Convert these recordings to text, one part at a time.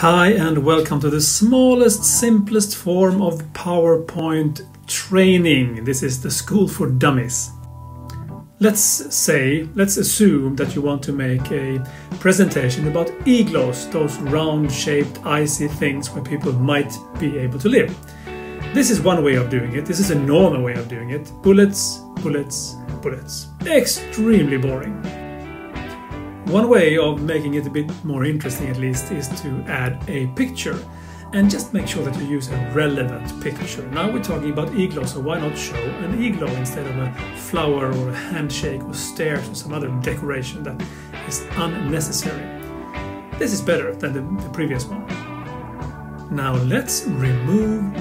Hi and welcome to the smallest, simplest form of PowerPoint training. This is the School for Dummies. Let's say, let's assume that you want to make a presentation about igloos, those round shaped icy things where people might be able to live. This is one way of doing it. This is a normal way of doing it. Bullets, bullets, bullets. Extremely boring. One way of making it a bit more interesting at least is to add a picture and just make sure that you use a relevant picture. Now we're talking about igloo, so why not show an igloo instead of a flower or a handshake or stairs or some other decoration that is unnecessary. This is better than the, the previous one. Now let's remove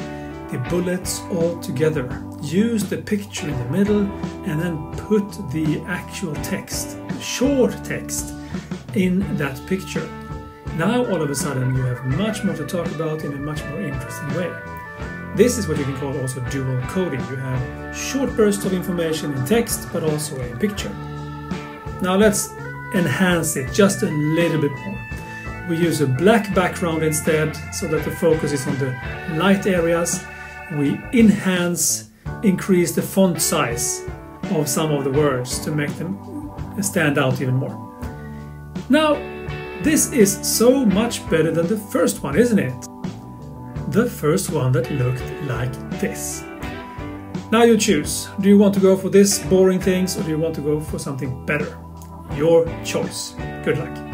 the bullets all together. Use the picture in the middle and then put the actual text, the short text, in that picture. Now all of a sudden you have much more to talk about in a much more interesting way. This is what you can call also dual coding. You have short bursts of information in text but also in picture. Now let's enhance it just a little bit more. We use a black background instead so that the focus is on the light areas. We enhance, increase the font size of some of the words to make them stand out even more. Now, this is so much better than the first one, isn't it? The first one that looked like this. Now you choose. Do you want to go for this boring things or do you want to go for something better? Your choice. Good luck.